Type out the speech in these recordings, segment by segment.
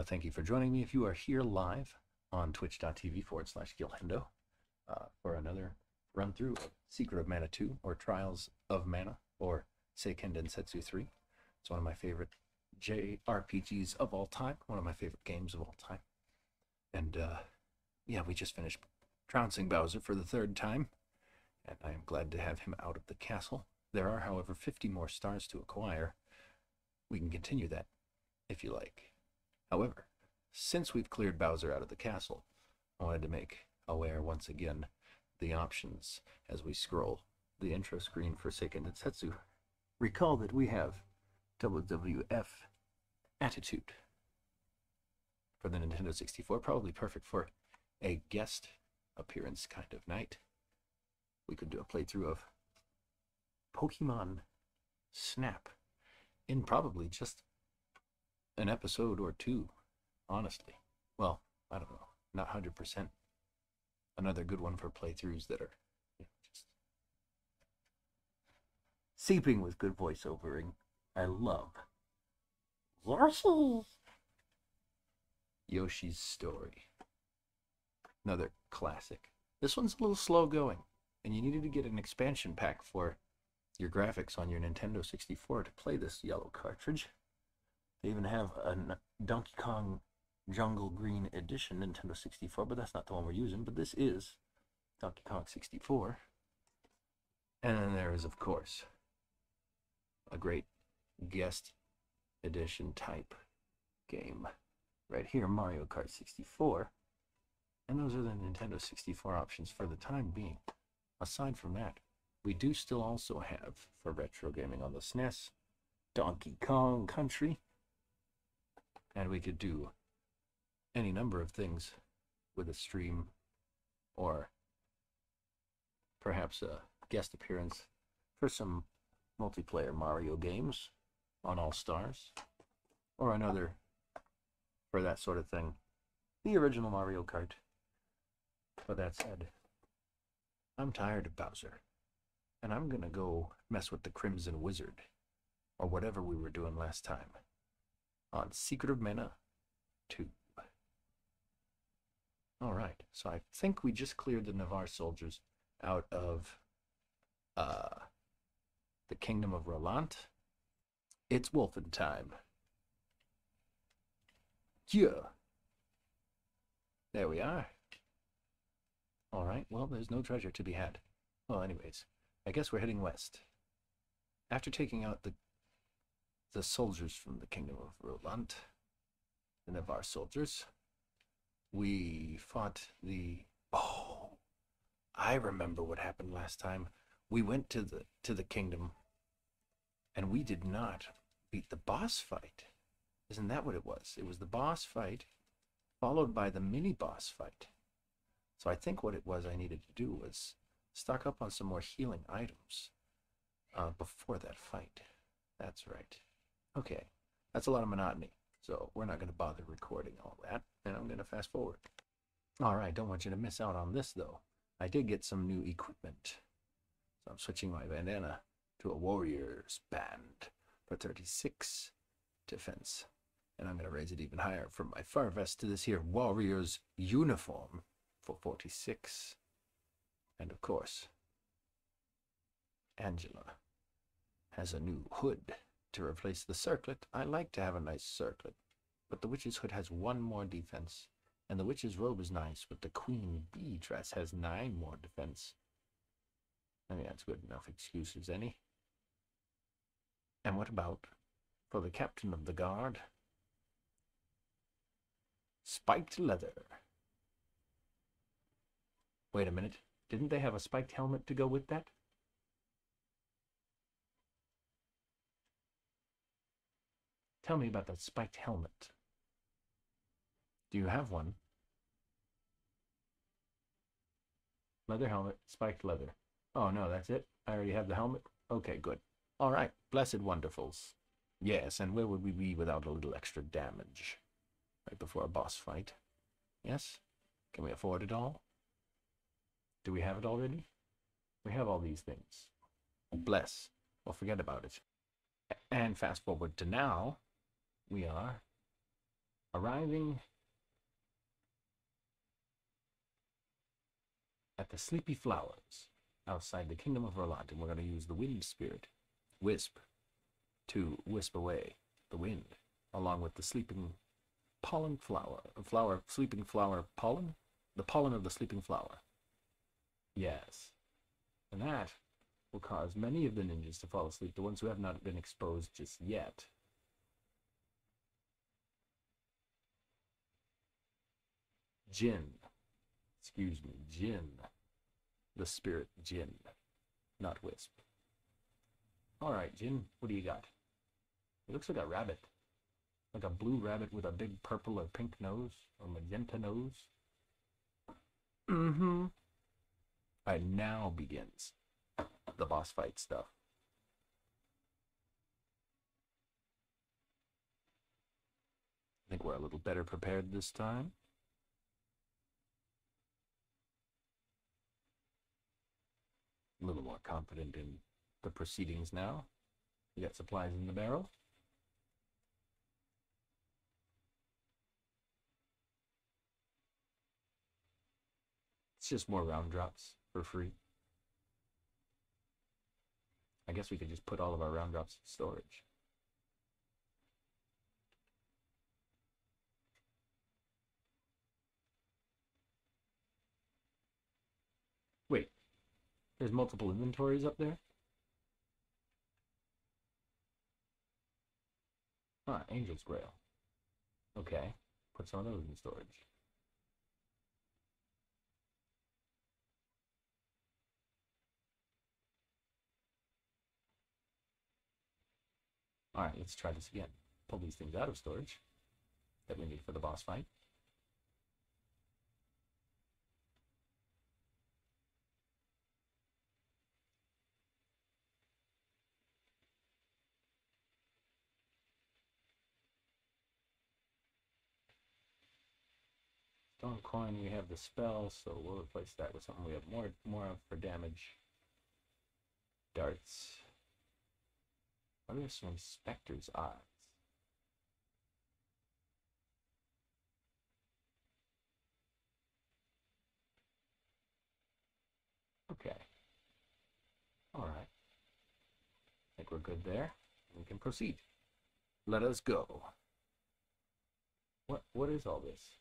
to thank you for joining me. If you are here live on twitch.tv forward slash Gilhendo uh, for another run through of Secret of Mana 2 or Trials of Mana or Seiken Densetsu 3. It's one of my favorite JRPGs of all time, one of my favorite games of all time. And uh, yeah, we just finished trouncing Bowser for the third time, and I am glad to have him out of the castle. There are, however, 50 more stars to acquire. We can continue that if you like. However, since we've cleared Bowser out of the castle, I wanted to make aware once again the options as we scroll the intro screen for Seiken Densetsu. Recall that we have WWF Attitude for the Nintendo 64, probably perfect for a guest appearance kind of night. We could do a playthrough of Pokemon Snap in probably just an episode or two, honestly. Well, I don't know, not 100%. Another good one for playthroughs that are you know, just seeping with good voiceovering. I love Yoshi. Yoshi's Story. Another classic. This one's a little slow going, and you needed to get an expansion pack for your graphics on your Nintendo 64 to play this yellow cartridge. They even have a Donkey Kong Jungle Green Edition Nintendo 64, but that's not the one we're using. But this is Donkey Kong 64. And then there is, of course, a great guest edition type game right here Mario Kart 64. And those are the Nintendo 64 options for the time being. Aside from that, we do still also have for retro gaming on the SNES Donkey Kong Country. And we could do any number of things with a stream or perhaps a guest appearance for some multiplayer Mario games on All Stars or another for that sort of thing. The original Mario Kart. But that said, I'm tired of Bowser. And I'm gonna go mess with the Crimson Wizard. Or whatever we were doing last time. On Secret of Mana 2. Alright, so I think we just cleared the Navarre soldiers out of uh, the Kingdom of Roland. It's wolfing time. Yeah. There we are. All right, well, there's no treasure to be had. Well, anyways, I guess we're heading west. After taking out the the soldiers from the kingdom of Roland, the Navarre soldiers, we fought the oh I remember what happened last time. We went to the to the kingdom and we did not beat the boss fight. Isn't that what it was? It was the boss fight followed by the mini boss fight. So I think what it was I needed to do was stock up on some more healing items uh, before that fight. That's right. Okay, that's a lot of monotony. So we're not going to bother recording all that, and I'm going to fast forward. All right, don't want you to miss out on this though. I did get some new equipment. So I'm switching my bandana to a warrior's band for 36 defense and I'm going to raise it even higher from my fur vest to this here warrior's uniform for 46. And of course, Angela has a new hood to replace the circlet. I like to have a nice circlet, but the witch's hood has one more defense, and the witch's robe is nice, but the queen bee dress has nine more defense. I mean, that's good enough excuses, any. And what about for the captain of the guard? Spiked leather. Wait a minute. Didn't they have a spiked helmet to go with that? Tell me about that spiked helmet. Do you have one? Leather helmet, spiked leather. Oh no, that's it? I already have the helmet? Okay, good. All right, blessed wonderfuls. Yes, and where would we be without a little extra damage? right before a boss fight. Yes? Can we afford it all? Do we have it already? We have all these things. Bless. Well, forget about it. And fast forward to now, we are arriving at the Sleepy Flowers outside the Kingdom of Verlant, and we're going to use the Wind Spirit, Wisp, to wisp away the wind, along with the sleeping pollen flower, flower, sleeping flower pollen, the pollen of the sleeping flower. Yes, and that will cause many of the ninjas to fall asleep, the ones who have not been exposed just yet. Jinn. Excuse me, Jinn. The spirit Jinn, not Wisp. Alright, Jinn, what do you got? It looks like a rabbit. Like a blue rabbit with a big purple or pink nose, or magenta nose. Mm-hmm. Alright, now begins the boss fight stuff. I think we're a little better prepared this time. Little more confident in the proceedings now. We got supplies in the barrel. It's just more round drops for free. I guess we could just put all of our round drops in storage. Wait, there's multiple inventories up there? Ah, Angel's Grail. Okay, put some of those in storage. Alright, let's try this again. Pull these things out of storage that we need for the boss fight. Coin, we have the spell, so we'll replace that with something we have more more of for damage. Darts. What are some Spectre's odds? Okay. Alright. I think we're good there. We can proceed. Let us go. What what is all this?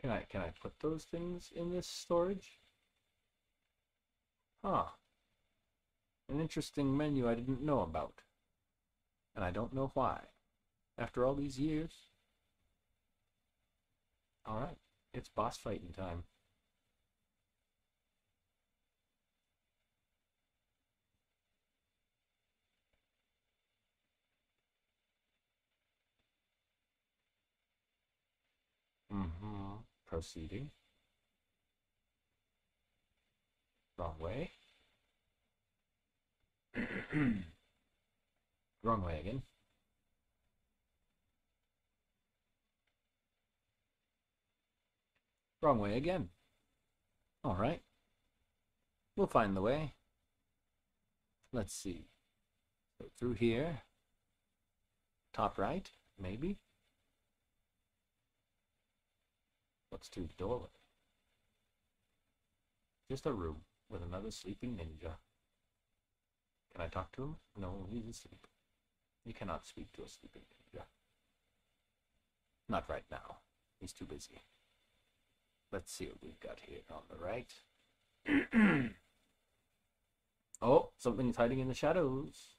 Can I can I put those things in this storage? Huh. An interesting menu I didn't know about. And I don't know why. After all these years. Alright, it's boss fighting time. Mm-hmm. Proceeding. Wrong way. Wrong way again. Wrong way again. All right. We'll find the way. Let's see. Through here. Top right, maybe. To the doorway? Just a room with another sleeping ninja. Can I talk to him? No, he's asleep. You cannot speak to a sleeping ninja. Not right now. He's too busy. Let's see what we've got here on the right. oh, something's hiding in the shadows.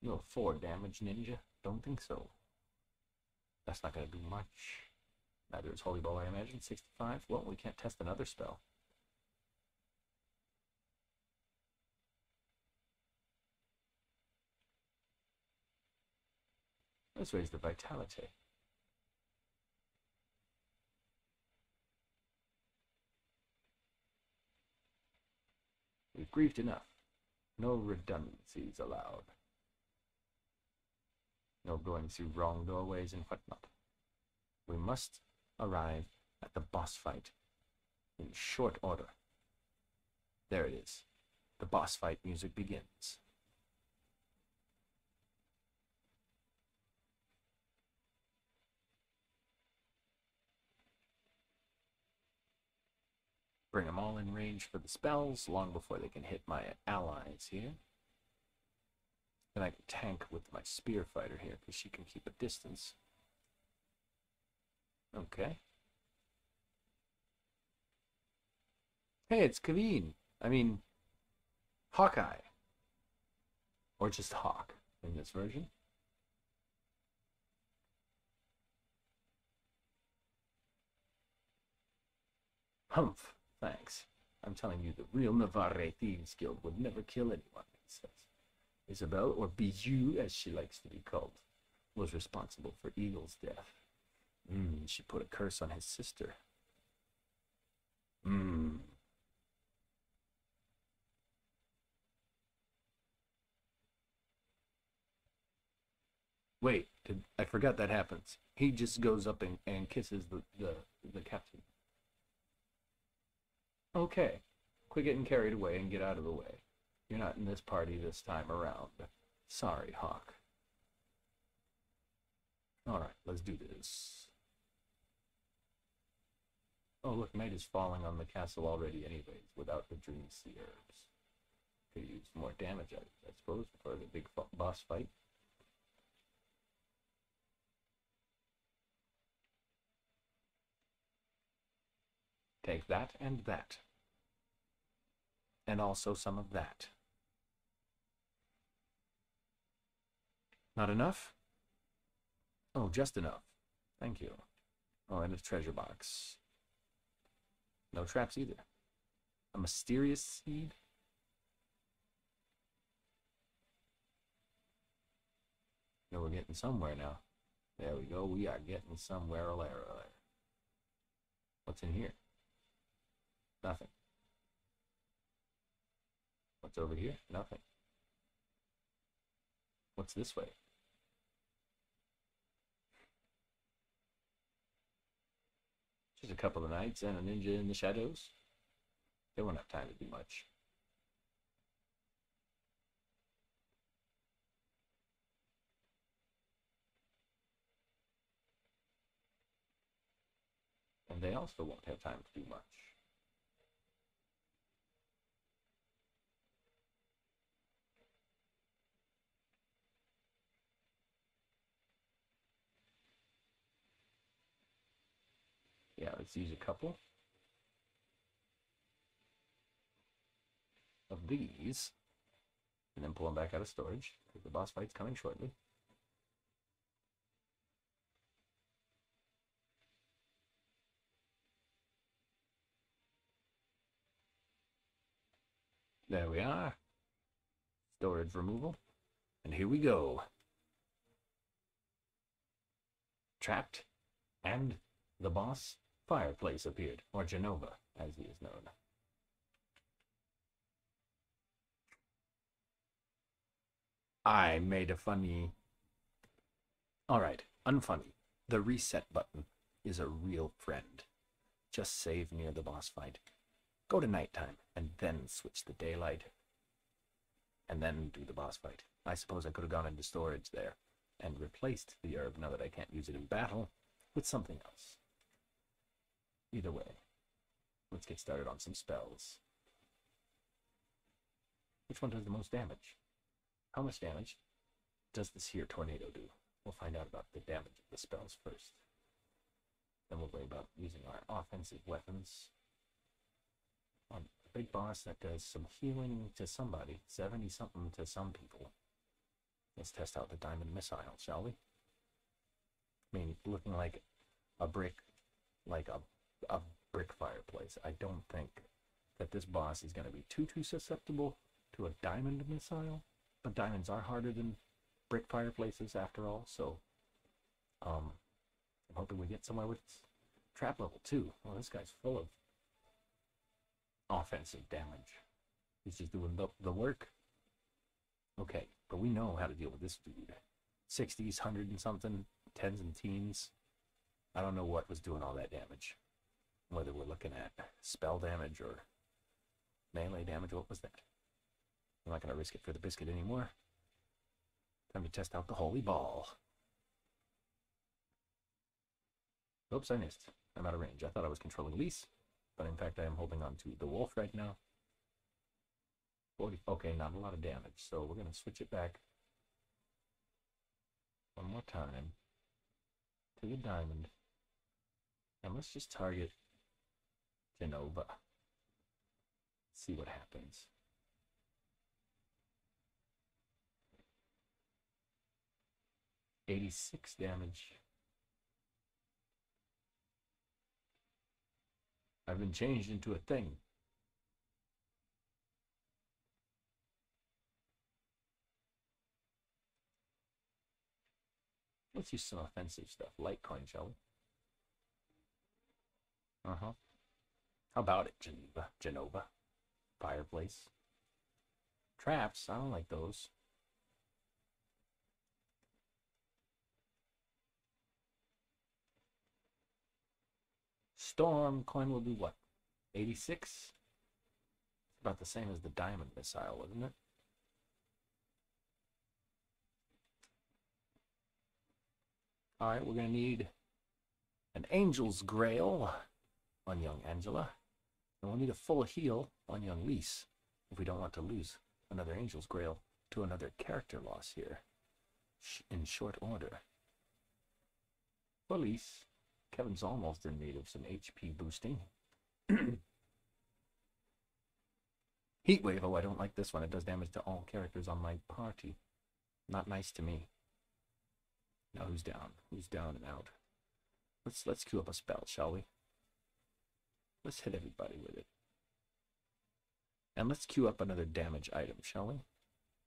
You're four damage ninja. Don't think so. That's not going to do much. Neither is Holy Ball, I imagine. 65. Well, we can't test another spell. Let's raise the vitality. We've grieved enough. No redundancies allowed. No going through wrong doorways and whatnot. We must arrive at the boss fight in short order. There it is. The boss fight music begins. Bring them all in range for the spells long before they can hit my allies here. And I can tank with my spear fighter here because she can keep a distance. Okay. Hey, it's Kaveen. I mean, Hawkeye. Or just Hawk in this version. Humph. Thanks. I'm telling you, the real Navarre Thieves Guild would never kill anyone, he says. Isabel, or Bijou, as she likes to be called, was responsible for Eagle's death. Mm, she put a curse on his sister. Hmm. Wait, did, I forgot that happens. He just goes up and, and kisses the, the, the captain. Okay, quit getting carried away and get out of the way. You're not in this party this time around. Sorry, Hawk. Alright, let's do this. Oh, look, night is falling on the castle already anyways, without the Dream Sea herbs. Could use more damage, I, I suppose, for the big boss fight. Take that and that. And also some of that. Not enough? Oh, just enough. Thank you. Oh, and a treasure box. No traps either. A mysterious seed? No, we're getting somewhere now. There we go. We are getting somewhere. What's in here? Nothing. What's over here? Nothing. What's this way? Just a couple of knights and a ninja in the shadows. They won't have time to do much. And they also won't have time to do much. Yeah, let's use a couple of these and then pull them back out of storage the boss fight's coming shortly. There we are. Storage removal. And here we go. Trapped. And the boss fireplace appeared, or Genova, as he is known. I made a funny. Alright, unfunny. The reset button is a real friend. Just save near the boss fight. Go to nighttime, and then switch to daylight. And then do the boss fight. I suppose I could have gone into storage there and replaced the herb now that I can't use it in battle with something else. Either way, let's get started on some spells. Which one does the most damage? How much damage does this here tornado do? We'll find out about the damage of the spells first. Then we'll worry about using our offensive weapons on a big boss that does some healing to somebody, 70 something to some people. Let's test out the diamond missile, shall we? I mean, looking like a brick, like a a brick fireplace. I don't think that this boss is going to be too too susceptible to a diamond missile, but diamonds are harder than brick fireplaces after all. So, um, I'm hoping we get somewhere with trap level two. Well, this guy's full of offensive damage. He's just doing the, the work. Okay, but we know how to deal with this dude. 60s, 100 and something, tens and teens. I don't know what was doing all that damage. Whether we're looking at spell damage or melee damage, what was that? I'm not going to risk it for the biscuit anymore. Time to test out the holy ball. Oops, I missed. I'm out of range. I thought I was controlling Lise, but in fact I am holding on to the wolf right now. 40, okay, not a lot of damage, so we're going to switch it back one more time to the diamond. And let's just target Genova. See what happens. Eighty-six damage. I've been changed into a thing. Let's use some offensive stuff. light coin, shall we? Uh huh. How about it, Geneva? Genova? Fireplace? Traps? I don't like those. Storm coin will do what? 86? About the same as the diamond missile, isn't it? All right, we're going to need an Angel's Grail on young Angela. And we'll need a full heal on young Lise if we don't want to lose another Angel's Grail to another character loss here in short order. Lise, Kevin's almost in need of some HP boosting. Heatwave, oh, I don't like this one. It does damage to all characters on my party. Not nice to me. Now who's down? Who's down and out? Let's let's queue up a spell, shall we? Let's hit everybody with it. And let's queue up another damage item, shall we?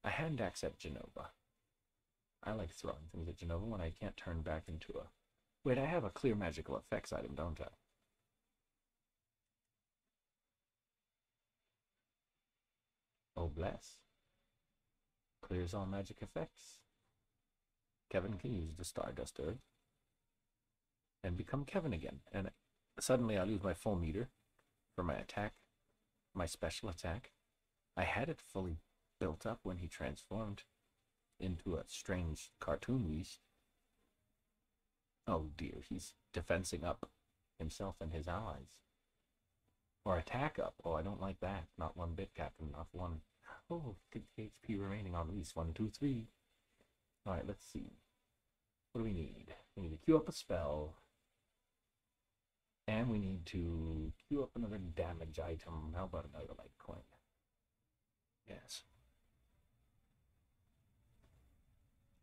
A hand axe at Genova. I like throwing things at Genova when I can't turn back into a... Wait, I have a clear magical effects item, don't I? Oh, bless. Clears all magic effects. Kevin can use the Stardust and become Kevin again. And suddenly I lose my full meter for my attack, my special attack. I had it fully built up when he transformed into a strange cartoon beast. Oh dear, he's defensing up himself and his allies. Or attack up. Oh, I don't like that. Not one bit, Captain. Not one. Oh, good HP remaining on Lise. One, two, three. Alright, let's see. What do we need? We need to queue up a spell. And we need to queue up another damage item. How about another light coin? Yes.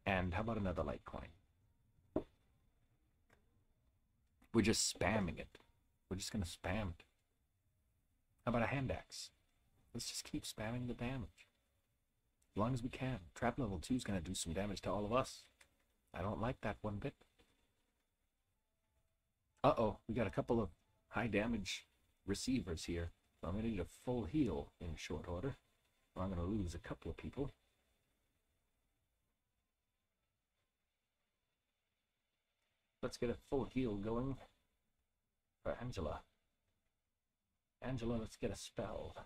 And how about another light coin? We're just spamming it. We're just going to spam it. How about a hand axe? Let's just keep spamming the damage. As long as we can. Trap level 2 is going to do some damage to all of us. I don't like that one bit. Uh-oh, we got a couple of high damage receivers here. So I'm going to need a full heal in short order. Or I'm going to lose a couple of people. Let's get a full heal going for Angela. Angela, let's get a spell.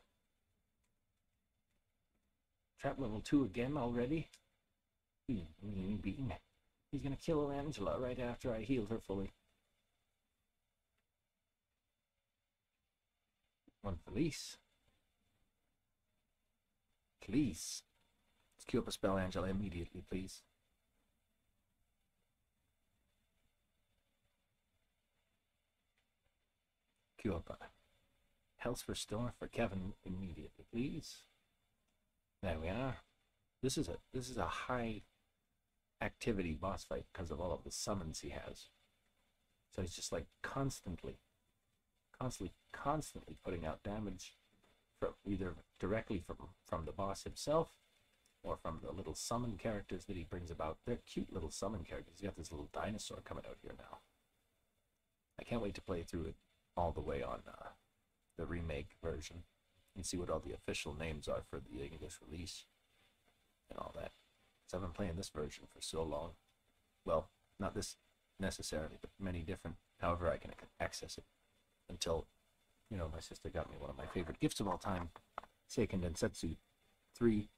Trap level 2 again already? Hmm, mean bean. He's gonna kill Angela right after I healed her fully. One police. Please. Let's queue up a spell, Angela, immediately, please. Queue up a Health Restore for Kevin immediately, please. There we are. This is a this is a high activity boss fight because of all of the summons he has. So he's just like constantly, constantly, constantly putting out damage from either directly from from the boss himself or from the little summon characters that he brings about. They're cute little summon characters. He's got this little dinosaur coming out here now. I can't wait to play through it all the way on uh, the remake version and see what all the official names are for the English release and all that. Because I've been playing this version for so long. well, not this necessarily, but many different, however I can access it until, you know, my sister got me one of my favorite gifts of all time, Seiken Densetsu 3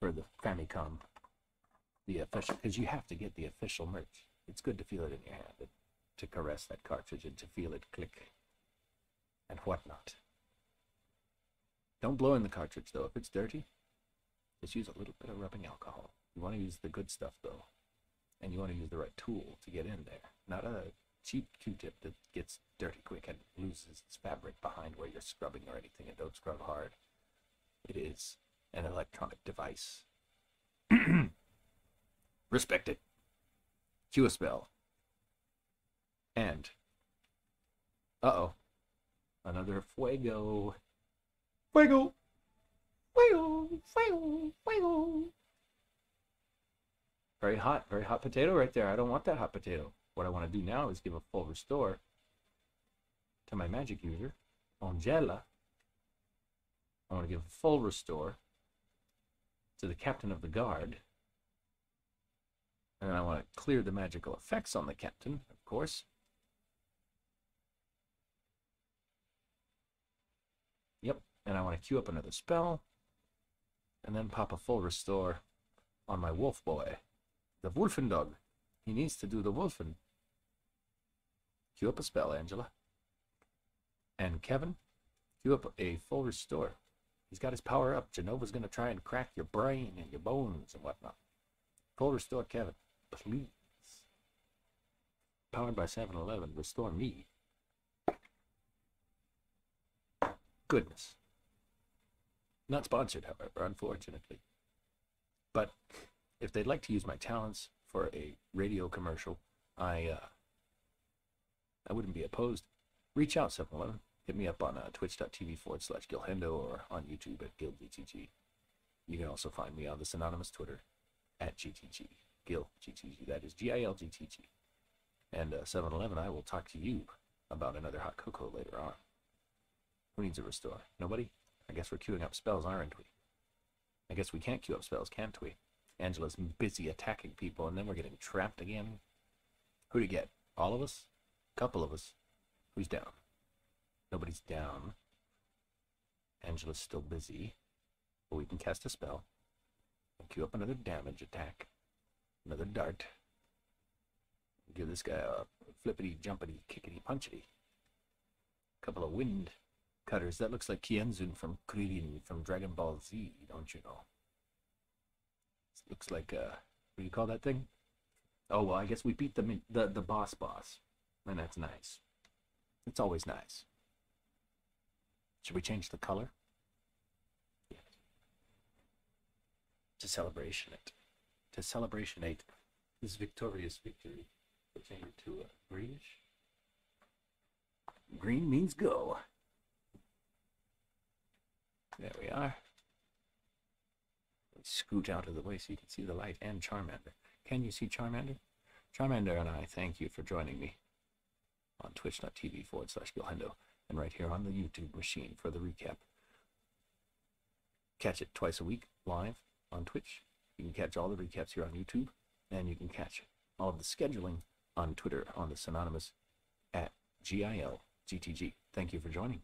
for the Famicom. The official, because you have to get the official merch. It's good to feel it in your hand, and to caress that cartridge and to feel it click and whatnot. Don't blow in the cartridge though. If it's dirty, just use a little bit of rubbing alcohol. You want to use the good stuff though, and you want to use the right tool to get in there, not a cheap Q-tip that gets dirty quick and loses its fabric behind where you're scrubbing or anything. And don't scrub hard. It is an electronic device. Respect it. Cue a spell. And uh oh, another fuego. Fuego. Fuego. Fuego. Fuego. Very hot, very hot potato right there. I don't want that hot potato. What I want to do now is give a full restore to my magic user, Angela. I want to give a full restore to the captain of the guard. And I want to clear the magical effects on the captain, of course. Yep, and I want to queue up another spell. And then pop a full restore on my wolf boy. The Wolfen dog. He needs to do the Wolfen. Queue up a spell, Angela. And Kevin, queue up a full restore. He's got his power up. Genova's going to try and crack your brain and your bones and whatnot. Full restore, Kevin. Please. Powered by 7 Eleven, restore me. Goodness. Not sponsored, however, unfortunately. But if they'd like to use my talents for a radio commercial, I uh, I wouldn't be opposed. Reach out, 7-Eleven. Hit me up on uh, twitch.tv forward slash Gilhendo or on YouTube at GilGTG. You can also find me on the synonymous Twitter at GTG. Gil GTG. That is G I L G T G. And uh, 7-Eleven, I will talk to you about another hot cocoa later on. Who needs a restore? Nobody? I guess we're queuing up spells, aren't we? I guess we can't queue up spells, can't we? Angela's busy attacking people, and then we're getting trapped again. Who do you get? All of us? Couple of us. Who's down? Nobody's down. Angela's still busy. But we can cast a spell. And queue up another damage attack. Another dart. Give this guy a flippity, jumpity, kickity, punchity. Couple of wind cutters. That looks like Kienzan from Krillin from Dragon Ball Z, don't you know? looks like uh what do you call that thing? Oh well, I guess we beat the the the boss boss, and that's nice. It's always nice. Should we change the color? Yes. To celebration it, to celebrationate this victorious victory, we'll change it to a greenish. Green means go. There we are. Let's scoot out of the way so you can see the light and Charmander. Can you see Charmander? Charmander and I thank you for joining me on twitch.tv forward slash Gilhendo and right here on the YouTube machine for the recap. Catch it twice a week live on Twitch. You can catch all the recaps here on YouTube, and you can catch all of the scheduling on Twitter on the synonymous at GILGTG. Thank you for joining.